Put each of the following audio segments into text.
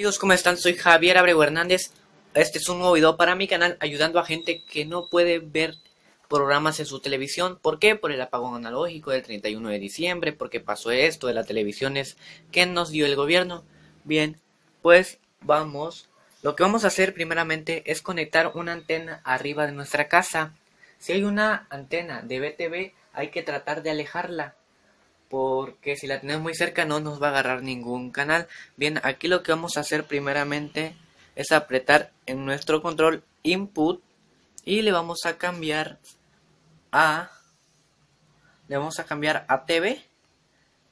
Amigos, ¿cómo están? Soy Javier Abrego Hernández. Este es un nuevo video para mi canal ayudando a gente que no puede ver programas en su televisión. ¿Por qué? Por el apagón analógico del 31 de diciembre, porque pasó esto de las televisiones que nos dio el gobierno. Bien, pues vamos. Lo que vamos a hacer primeramente es conectar una antena arriba de nuestra casa. Si hay una antena de BTV, hay que tratar de alejarla porque si la tenemos muy cerca no nos va a agarrar ningún canal. Bien, aquí lo que vamos a hacer primeramente es apretar en nuestro control input y le vamos a cambiar a le vamos a cambiar a TV.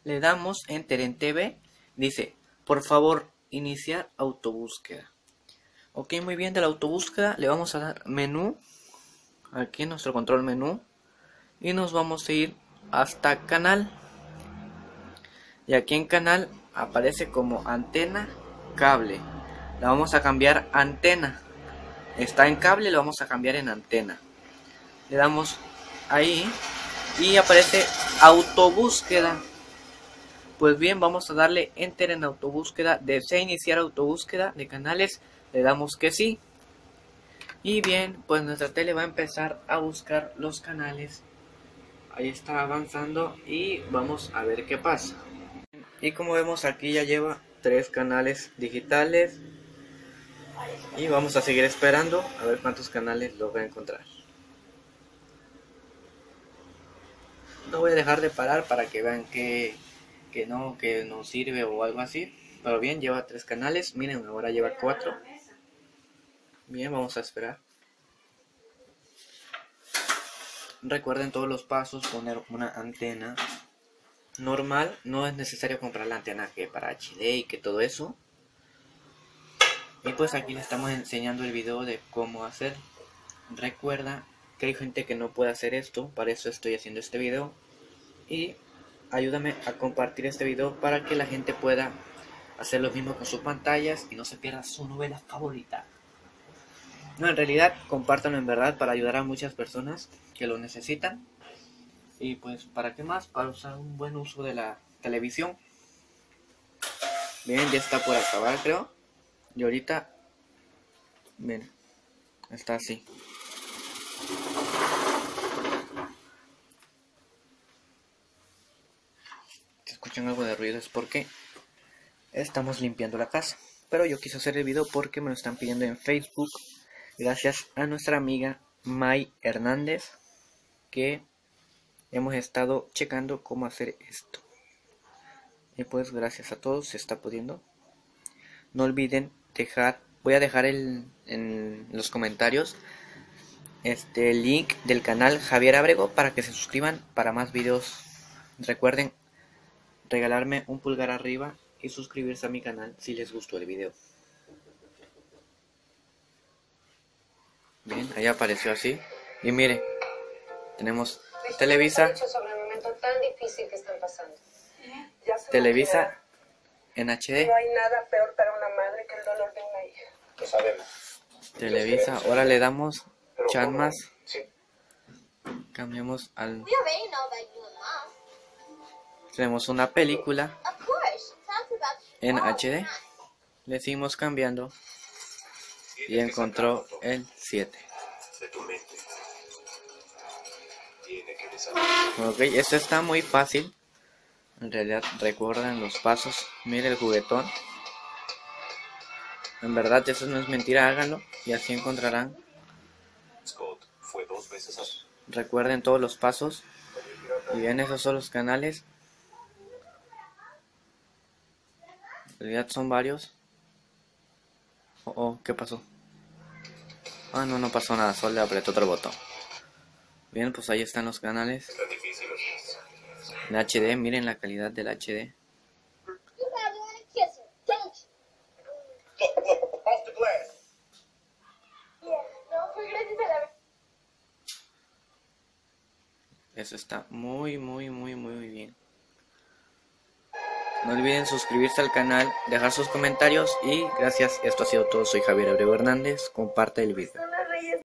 Le damos enter en TV. Dice, por favor, iniciar autobúsqueda. Ok, muy bien, de la autobúsqueda le vamos a dar menú. Aquí en nuestro control menú. Y nos vamos a ir hasta canal y aquí en canal aparece como antena cable. La vamos a cambiar antena. Está en cable lo vamos a cambiar en antena. Le damos ahí y aparece autobúsqueda. Pues bien vamos a darle enter en autobúsqueda. Desea iniciar autobúsqueda de canales le damos que sí. Y bien pues nuestra tele va a empezar a buscar los canales. Ahí está avanzando y vamos a ver qué pasa y como vemos aquí ya lleva tres canales digitales. Y vamos a seguir esperando a ver cuántos canales logra encontrar. No voy a dejar de parar para que vean que, que no que no sirve o algo así. Pero bien lleva tres canales. Miren ahora lleva cuatro. Bien vamos a esperar. Recuerden todos los pasos poner una antena normal, no es necesario comprar la antena que para HD y que todo eso. Y pues aquí le estamos enseñando el video de cómo hacer. Recuerda que hay gente que no puede hacer esto, para eso estoy haciendo este video. Y ayúdame a compartir este video para que la gente pueda hacer lo mismo con sus pantallas y no se pierda su novela favorita. No, en realidad, compártanlo en verdad para ayudar a muchas personas que lo necesitan. Y pues, ¿para qué más? Para usar un buen uso de la televisión. Bien, ya está por acabar, creo. Y ahorita, bien, está así. Si escuchan algo de ruido es porque estamos limpiando la casa. Pero yo quise hacer el video porque me lo están pidiendo en Facebook. Gracias a nuestra amiga May Hernández. Que hemos estado checando cómo hacer esto. Y pues gracias a todos se está pudiendo. No olviden dejar voy a dejar el, en los comentarios este link del canal Javier Abrego para que se suscriban para más videos. Recuerden regalarme un pulgar arriba y suscribirse a mi canal si les gustó el video. Bien ahí apareció así. Y mire tenemos Televisa. Televisa en HD. No hay nada peor para una madre que el dolor de una hija. Lo sabemos. Televisa. Ahora le damos chat más. Cambiamos al. Tenemos una película en HD. Le seguimos cambiando y encontró el 7. Ok, esto está muy fácil. En realidad recuerden los pasos. Mire el juguetón. En verdad eso no es mentira, háganlo y así encontrarán. Recuerden todos los pasos. Y bien, esos son los canales. En realidad son varios. Oh, oh, ¿qué pasó? Ah, no, no pasó nada, solo le apretó otro botón. Bien, pues ahí están los canales. El HD, miren la calidad del HD. Eso está muy, muy, muy, muy bien. No olviden suscribirse al canal, dejar sus comentarios y gracias. Esto ha sido todo. Soy Javier Abreu Hernández. Comparte el video.